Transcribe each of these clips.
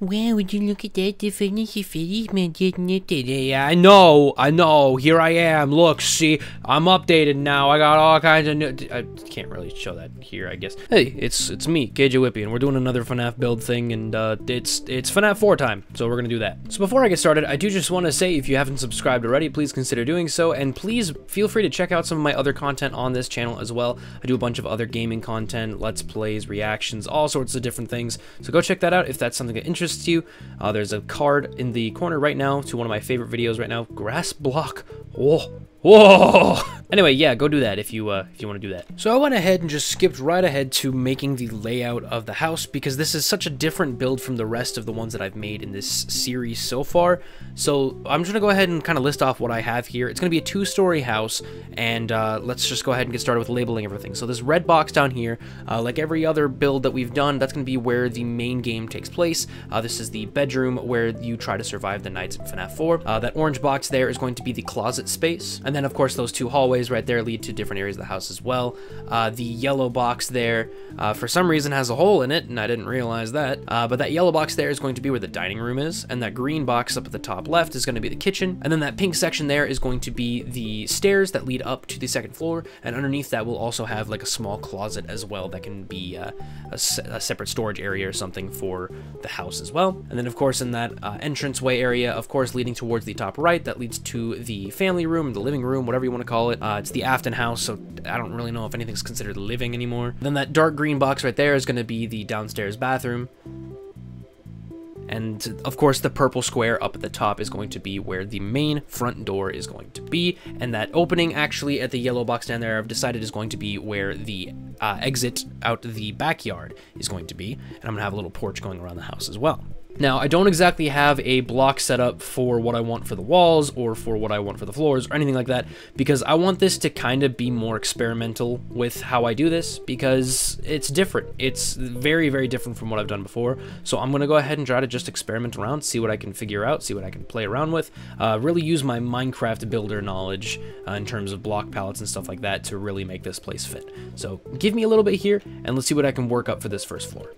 Wow, would you look at that? The fitties, man, getting it I know, I know. Here I am. Look, see, I'm updated now. I got all kinds of new. I can't really show that here, I guess. Hey, it's it's me, Kjwippy, and we're doing another FNAF build thing, and uh, it's it's FNAF 4 time, so we're gonna do that. So before I get started, I do just want to say, if you haven't subscribed already, please consider doing so, and please feel free to check out some of my other content on this channel as well. I do a bunch of other gaming content, let's plays, reactions, all sorts of different things. So go check that out if that's something that interests interests you. Uh, there's a card in the corner right now to one of my favorite videos right now, Grass Block. Whoa, Whoa! Anyway, yeah, go do that if you uh, if you want to do that. So I went ahead and just skipped right ahead to making the layout of the house because this is such a different build from the rest of the ones that I've made in this series so far. So I'm just gonna go ahead and kind of list off what I have here. It's gonna be a two-story house, and uh, let's just go ahead and get started with labeling everything. So this red box down here, uh, like every other build that we've done, that's gonna be where the main game takes place. Uh, this is the bedroom where you try to survive the nights in FNAF 4. Uh, that orange box there is going to be the closet space, and then of course those two hallways right there lead to different areas of the house as well. Uh, the yellow box there, uh, for some reason has a hole in it, and I didn't realize that. Uh, but that yellow box there is going to be where the dining room is, and that green box up at the top left is going to be the kitchen. And then that pink section there is going to be the stairs that lead up to the second floor, and underneath that will also have like a small closet as well that can be uh, a, a, separate storage area or something for the house as well. And then of course in that uh, entranceway area, of course leading towards the top right, that leads to the family room, the living room, whatever you want to call it. Uh, it's the Afton house, so I don't really know if anything's considered living anymore. Then that dark green box right there is going to be the downstairs bathroom. And of course, the purple square up at the top is going to be where the main front door is going to be. And that opening actually at the yellow box down there, I've decided is going to be where the uh, exit out the backyard is going to be. And I'm gonna have a little porch going around the house as well. Now, I don't exactly have a block set up for what I want for the walls or for what I want for the floors or anything like that because I want this to kind of be more experimental with how I do this because it's different. It's very, very different from what I've done before. So I'm going to go ahead and try to just experiment around, see what I can figure out, see what I can play around with, uh, really use my Minecraft builder knowledge uh, in terms of block palettes and stuff like that to really make this place fit. So give me a little bit here and let's see what I can work up for this first floor.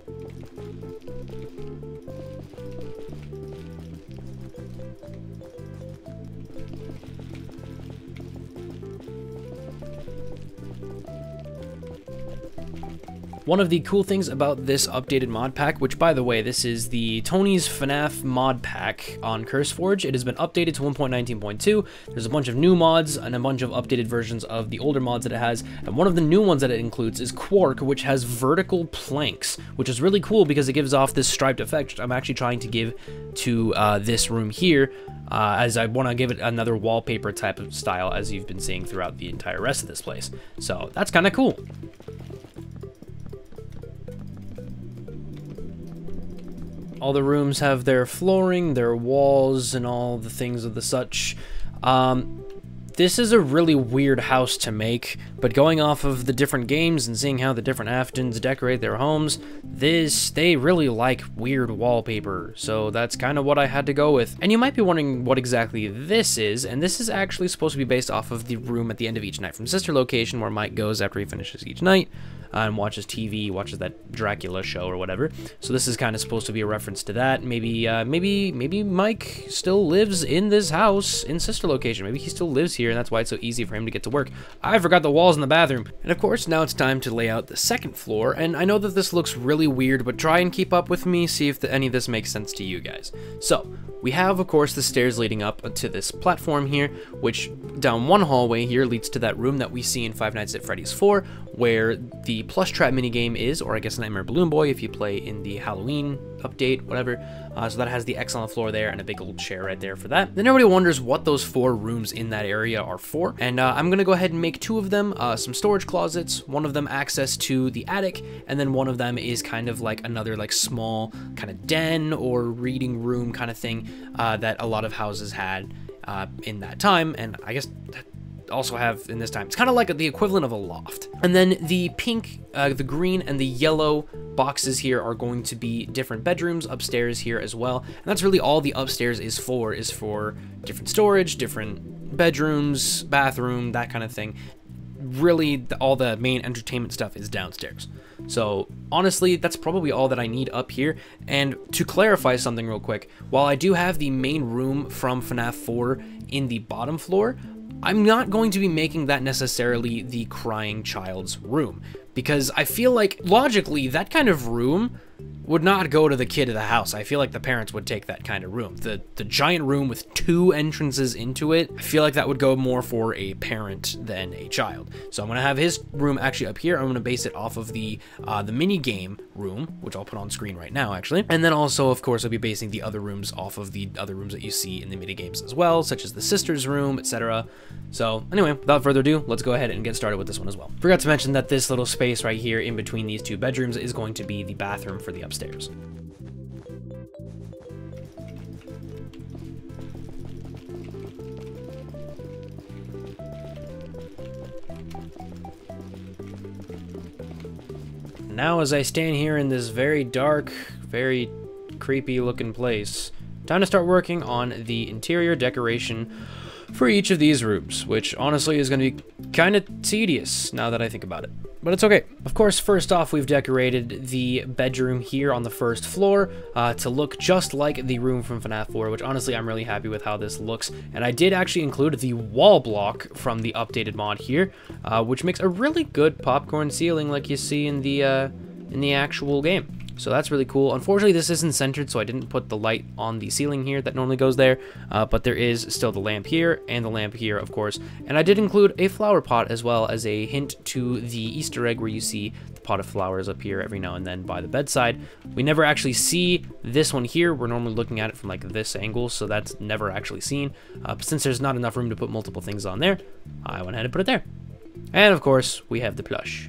One of the cool things about this updated mod pack, which by the way, this is the Tony's FNAF mod pack on CurseForge. It has been updated to 1.19.2. There's a bunch of new mods and a bunch of updated versions of the older mods that it has. And one of the new ones that it includes is Quark, which has vertical planks, which is really cool because it gives off this striped effect I'm actually trying to give to uh, this room here. Uh, as I want to give it another wallpaper type of style as you've been seeing throughout the entire rest of this place. So that's kind of cool. All the rooms have their flooring, their walls, and all the things of the such. Um, this is a really weird house to make, but going off of the different games and seeing how the different Aftons decorate their homes, this, they really like weird wallpaper, so that's kind of what I had to go with. And you might be wondering what exactly this is, and this is actually supposed to be based off of the room at the end of each night from Sister Location where Mike goes after he finishes each night and watches TV, watches that Dracula show or whatever. So this is kind of supposed to be a reference to that. Maybe, uh, maybe, maybe Mike still lives in this house in sister location. Maybe he still lives here, and that's why it's so easy for him to get to work. I forgot the walls in the bathroom. And of course, now it's time to lay out the second floor. And I know that this looks really weird, but try and keep up with me, see if the, any of this makes sense to you guys. So we have, of course, the stairs leading up to this platform here, which down one hallway here leads to that room that we see in Five Nights at Freddy's 4, where the plush trap minigame is, or I guess Nightmare Balloon Boy if you play in the Halloween update, whatever. Uh, so that has the X on the floor there and a big old chair right there for that. Then everybody wonders what those four rooms in that area are for. And uh, I'm gonna go ahead and make two of them, uh, some storage closets, one of them access to the attic, and then one of them is kind of like another like small kind of den or reading room kind of thing uh, that a lot of houses had uh, in that time. And I guess also have in this time. It's kind of like the equivalent of a loft. And then the pink, uh, the green, and the yellow boxes here are going to be different bedrooms upstairs here as well. And that's really all the upstairs is for, is for different storage, different bedrooms, bathroom, that kind of thing. Really, all the main entertainment stuff is downstairs. So honestly, that's probably all that I need up here. And to clarify something real quick, while I do have the main room from FNAF 4 in the bottom floor, I'm not going to be making that necessarily the crying child's room because I feel like logically that kind of room would not go to the kid of the house. I feel like the parents would take that kind of room. The the giant room with two entrances into it, I feel like that would go more for a parent than a child. So I'm gonna have his room actually up here. I'm gonna base it off of the uh, the mini game room, which I'll put on screen right now actually. And then also, of course, I'll be basing the other rooms off of the other rooms that you see in the mini games as well, such as the sister's room, etc. So anyway, without further ado, let's go ahead and get started with this one as well. Forgot to mention that this little space right here in between these two bedrooms is going to be the bathroom for the upstairs. Now as I stand here in this very dark, very creepy looking place, time to start working on the interior decoration for each of these rooms, which honestly is going to be kind of tedious now that I think about it. But it's okay. Of course, first off, we've decorated the bedroom here on the first floor uh, to look just like the room from FNAF 4, which honestly I'm really happy with how this looks. And I did actually include the wall block from the updated mod here, uh, which makes a really good popcorn ceiling like you see in the, uh, in the actual game. So that's really cool. Unfortunately, this isn't centered, so I didn't put the light on the ceiling here that normally goes there, uh, but there is still the lamp here and the lamp here, of course. And I did include a flower pot as well as a hint to the Easter egg where you see the pot of flowers up here every now and then by the bedside. We never actually see this one here. We're normally looking at it from like this angle, so that's never actually seen. Uh, but since there's not enough room to put multiple things on there, I went ahead and put it there. And of course, we have the plush.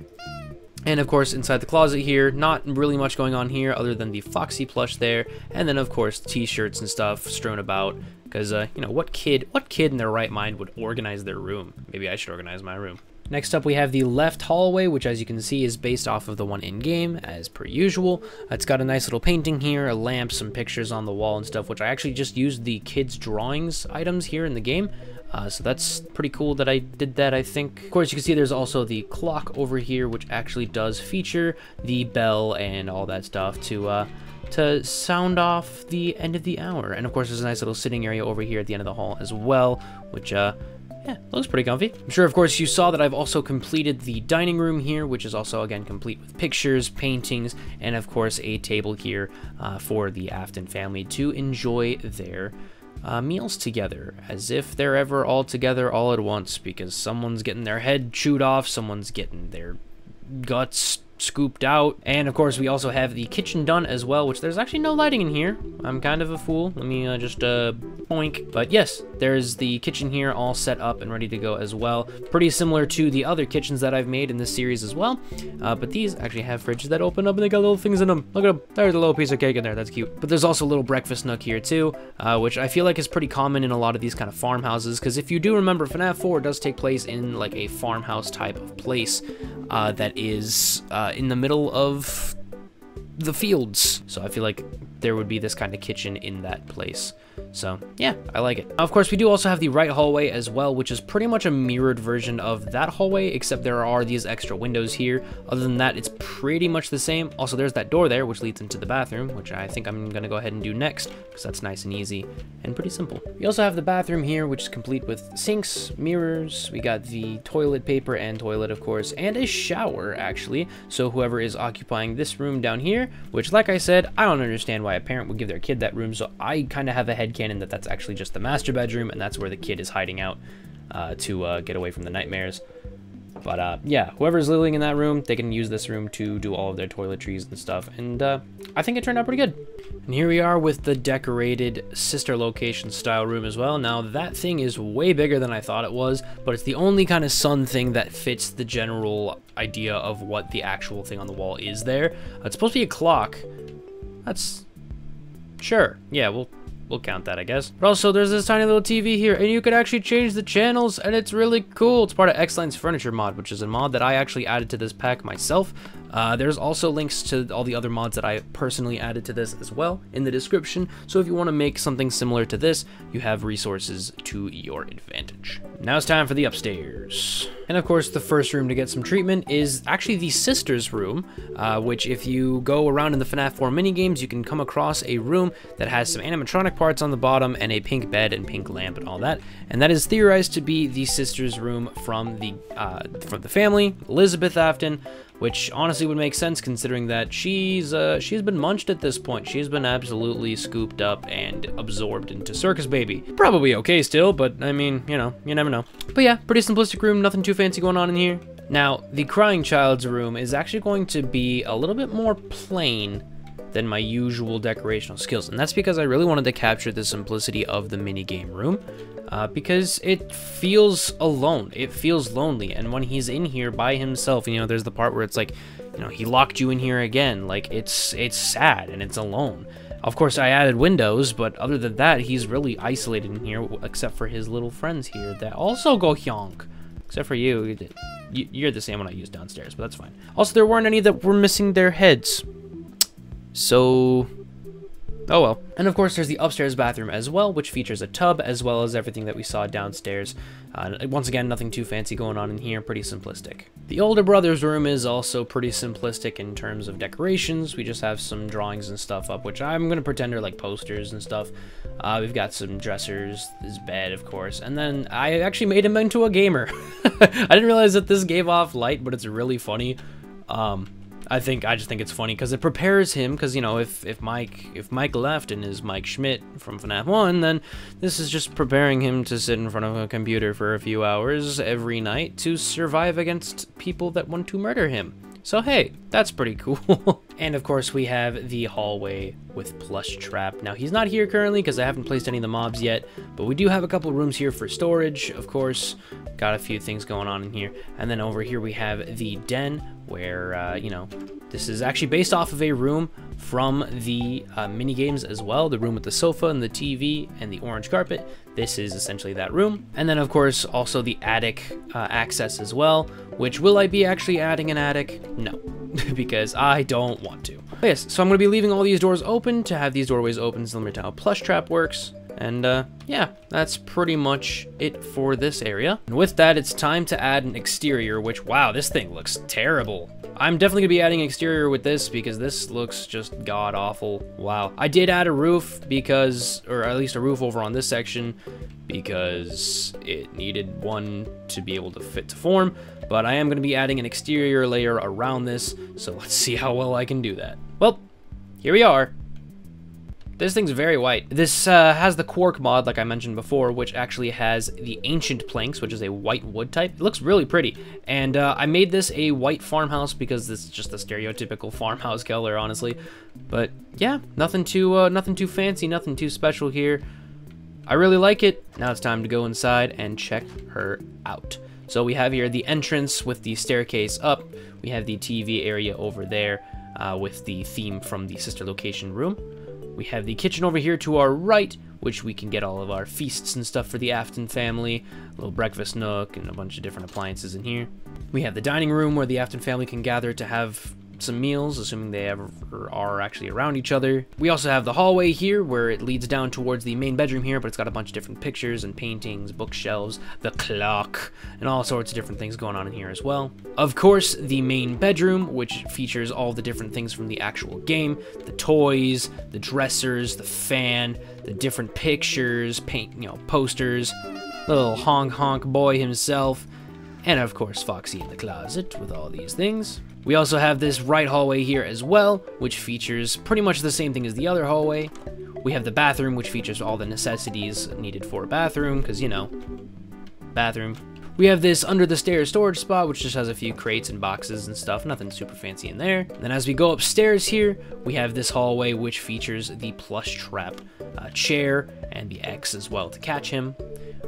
And of course, inside the closet here, not really much going on here other than the Foxy plush there. And then of course, t-shirts and stuff strewn about. Because, uh, you know, what kid, what kid in their right mind would organize their room? Maybe I should organize my room. Next up, we have the left hallway, which as you can see is based off of the one in-game, as per usual. It's got a nice little painting here, a lamp, some pictures on the wall and stuff, which I actually just used the kids' drawings items here in the game. Uh, so that's pretty cool that I did that, I think. Of course, you can see there's also the clock over here, which actually does feature the bell and all that stuff to uh, to sound off the end of the hour. And of course, there's a nice little sitting area over here at the end of the hall as well, which uh, yeah, looks pretty comfy. I'm sure, of course, you saw that I've also completed the dining room here, which is also, again, complete with pictures, paintings, and, of course, a table here uh, for the Afton family to enjoy their uh, meals together, as if they're ever all together all at once, because someone's getting their head chewed off, someone's getting their guts scooped out. And of course, we also have the kitchen done as well, which there's actually no lighting in here. I'm kind of a fool. Let me uh, just uh, boink. But yes, there's the kitchen here all set up and ready to go as well. Pretty similar to the other kitchens that I've made in this series as well. Uh, but these actually have fridges that open up and they got little things in them. Look at them. There's a little piece of cake in there. That's cute. But there's also a little breakfast nook here too, uh, which I feel like is pretty common in a lot of these kind of farmhouses. Because if you do remember, FNAF 4 does take place in like a farmhouse type of place uh, that is uh, in the middle of the fields. So I feel like there would be this kind of kitchen in that place. So yeah, I like it. Of course, we do also have the right hallway as well, which is pretty much a mirrored version of that hallway, except there are these extra windows here. Other than that, it's pretty much the same. Also, there's that door there, which leads into the bathroom, which I think I'm gonna go ahead and do next, because that's nice and easy and pretty simple. We also have the bathroom here, which is complete with sinks, mirrors, we got the toilet paper and toilet, of course, and a shower, actually. So whoever is occupying this room down here, which like I said, I don't understand why a parent would give their kid that room, so I kind of have a head headcanon that that's actually just the master bedroom, and that's where the kid is hiding out uh, to uh, get away from the nightmares. But uh, yeah, whoever's living in that room, they can use this room to do all of their toiletries and stuff. And uh, I think it turned out pretty good. And here we are with the decorated sister location style room as well. Now that thing is way bigger than I thought it was, but it's the only kind of sun thing that fits the general idea of what the actual thing on the wall is there. It's supposed to be a clock. That's sure. Yeah, we'll we'll count that, I guess. But also, there's this tiny little TV here, and you can actually change the channels, and it's really cool. It's part of Exline's Furniture mod, which is a mod that I actually added to this pack myself. Uh, there's also links to all the other mods that I personally added to this as well in the description, so if you want to make something similar to this, you have resources to your advantage. Now it's time for the upstairs. And of course, the first room to get some treatment is actually the Sisters room, uh, which if you go around in the FNAF 4 minigames, you can come across a room that has some animatronic parts on the bottom and a pink bed and pink lamp and all that. And that is theorized to be the Sisters room from the, uh, from the family, Elizabeth Afton, which honestly would make sense considering that she's uh, she's been munched at this point. She's been absolutely scooped up and absorbed into Circus Baby. Probably okay still, but I mean, you know, you never know. But yeah, pretty simplistic room, nothing too fancy going on in here. Now, the Crying Child's room is actually going to be a little bit more plain than my usual decorational skills. And that's because I really wanted to capture the simplicity of the minigame room uh, because it feels alone. It feels lonely. And when he's in here by himself, you know, there's the part where it's like, you know, he locked you in here again. Like it's it's sad and it's alone. Of course, I added windows, but other than that, he's really isolated in here, except for his little friends here that also go hyonk. Except for you, you're the same one I used downstairs, but that's fine. Also, there weren't any that were missing their heads. So, oh well. And of course, there's the upstairs bathroom as well, which features a tub as well as everything that we saw downstairs. Uh, once again, nothing too fancy going on in here, pretty simplistic. The older brother's room is also pretty simplistic in terms of decorations. We just have some drawings and stuff up, which I'm going to pretend are like posters and stuff. Uh, we've got some dressers, his bed, of course, and then I actually made him into a gamer. I didn't realize that this gave off light, but it's really funny. Um, I think I just think it's funny because it prepares him because you know if if Mike if Mike left and is Mike Schmidt from FNAF 1 then this is just preparing him to sit in front of a computer for a few hours every night to survive against people that want to murder him. So hey, that's pretty cool. and of course we have the hallway with Plush Trap. Now he's not here currently because I haven't placed any of the mobs yet, but we do have a couple rooms here for storage, of course. Got a few things going on in here. And then over here we have the den where, uh, you know, this is actually based off of a room from the uh, mini games as well. The room with the sofa and the TV and the orange carpet. This is essentially that room. And then of course also the attic uh, access as well, which will I be actually adding an attic? No, because I don't want to. But yes, so I'm gonna be leaving all these doors open to have these doorways open to how Plush Trap works. And uh, yeah, that's pretty much it for this area. And with that, it's time to add an exterior, which, wow, this thing looks terrible. I'm definitely gonna be adding exterior with this because this looks just god awful. Wow. I did add a roof because, or at least a roof over on this section because it needed one to be able to fit to form, but I am gonna be adding an exterior layer around this, so let's see how well I can do that. Well, here we are. This thing's very white. This uh, has the Quark mod, like I mentioned before, which actually has the Ancient Planks, which is a white wood type. It looks really pretty. And uh, I made this a white farmhouse because this is just a stereotypical farmhouse color, honestly. But yeah, nothing too, uh, nothing too fancy, nothing too special here. I really like it. Now it's time to go inside and check her out. So we have here the entrance with the staircase up. We have the TV area over there uh, with the theme from the sister location room. We have the kitchen over here to our right, which we can get all of our feasts and stuff for the Afton family, a little breakfast nook, and a bunch of different appliances in here. We have the dining room where the Afton family can gather to have some meals, assuming they ever are actually around each other. We also have the hallway here where it leads down towards the main bedroom here, but it's got a bunch of different pictures and paintings, bookshelves, the clock, and all sorts of different things going on in here as well. Of course, the main bedroom, which features all the different things from the actual game, the toys, the dressers, the fan, the different pictures, paint, you know, posters, little honk honk boy himself, and of course Foxy in the closet with all these things. We also have this right hallway here as well, which features pretty much the same thing as the other hallway. We have the bathroom, which features all the necessities needed for a bathroom, because, you know, bathroom. We have this under the stairs storage spot, which just has a few crates and boxes and stuff, nothing super fancy in there. And then as we go upstairs here, we have this hallway, which features the plush trap uh, chair and the X as well to catch him.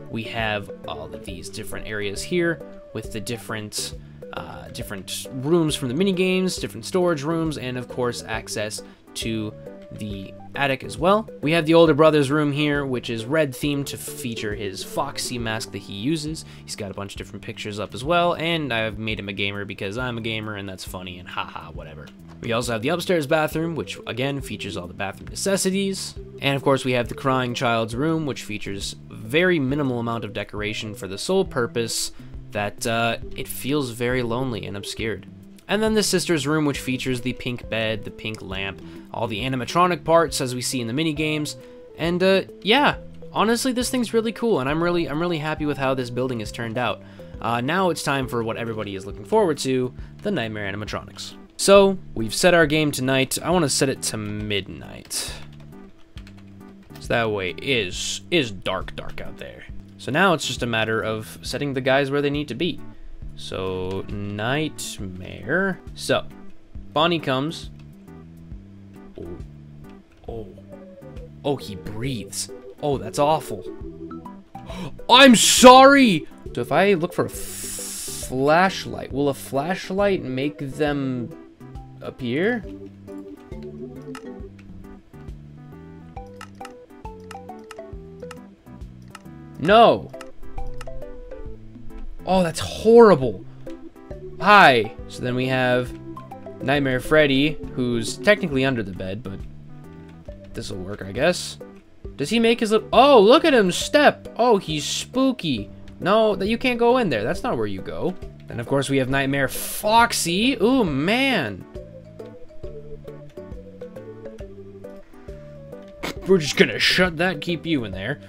We have all of these different areas here with the different uh, different rooms from the mini games, different storage rooms, and of course access to the attic as well. We have the older brother's room here, which is red themed to feature his Foxy mask that he uses. He's got a bunch of different pictures up as well, and I've made him a gamer because I'm a gamer and that's funny and haha, whatever. We also have the upstairs bathroom, which again features all the bathroom necessities. And of course we have the crying child's room, which features very minimal amount of decoration for the sole purpose that uh, it feels very lonely and obscured. And then the sister's room, which features the pink bed, the pink lamp, all the animatronic parts as we see in the mini games. And uh, yeah, honestly, this thing's really cool, and I'm really, I'm really happy with how this building has turned out. Uh, now it's time for what everybody is looking forward to, the Nightmare animatronics. So we've set our game tonight. I want to set it to midnight. So that way it is is dark, dark out there. So now it's just a matter of setting the guys where they need to be. So, Nightmare. So, Bonnie comes. Oh. Oh. Oh, he breathes. Oh, that's awful. I'm sorry! So if I look for a flashlight, will a flashlight make them appear? No. Oh, that's horrible. Hi. So then we have Nightmare Freddy, who's technically under the bed, but this will work, I guess. Does he make his little... Oh, look at him step. Oh, he's spooky. No, that you can't go in there. That's not where you go. And of course we have Nightmare Foxy. Ooh, man. We're just gonna shut that, keep you in there.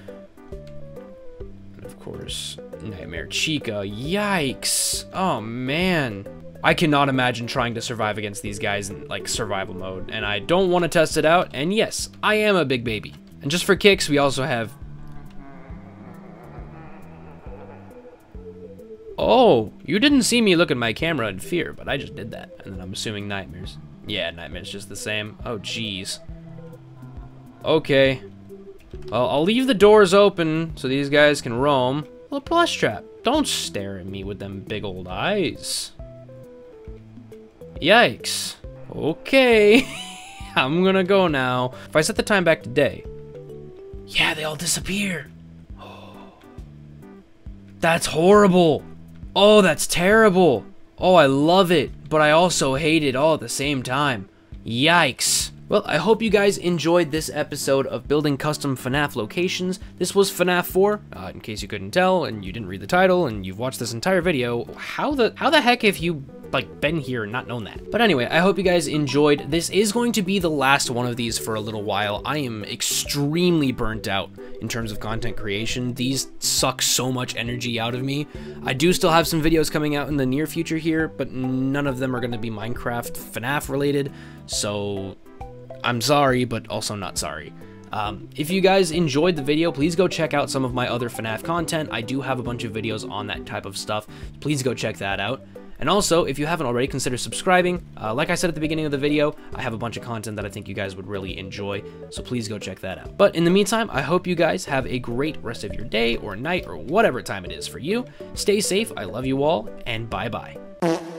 Course, Nightmare Chica. Yikes. Oh, man. I cannot imagine trying to survive against these guys in, like, survival mode, and I don't want to test it out, and yes, I am a big baby. And just for kicks, we also have... Oh, you didn't see me look at my camera in fear, but I just did that. And then I'm assuming Nightmares. Yeah, Nightmares just the same. Oh, jeez. Okay. Well, I'll leave the doors open so these guys can roam. A plush trap. Don't stare at me with them big old eyes. Yikes. Okay. I'm gonna go now. If I set the time back to day. Yeah, they all disappear. Oh. That's horrible. Oh, that's terrible. Oh, I love it, but I also hate it all at the same time. Yikes. Well, I hope you guys enjoyed this episode of building custom FNAF locations. This was FNAF 4, uh, in case you couldn't tell and you didn't read the title and you've watched this entire video. How the how the heck have you like been here and not known that? But anyway, I hope you guys enjoyed. This is going to be the last one of these for a little while. I am extremely burnt out in terms of content creation. These suck so much energy out of me. I do still have some videos coming out in the near future here, but none of them are going to be Minecraft FNAF related. So I'm sorry, but also not sorry. Um, if you guys enjoyed the video, please go check out some of my other FNAF content. I do have a bunch of videos on that type of stuff. Please go check that out. And also, if you haven't already, consider subscribing. Uh, like I said at the beginning of the video, I have a bunch of content that I think you guys would really enjoy, so please go check that out. But in the meantime, I hope you guys have a great rest of your day or night or whatever time it is for you. Stay safe, I love you all, and bye-bye.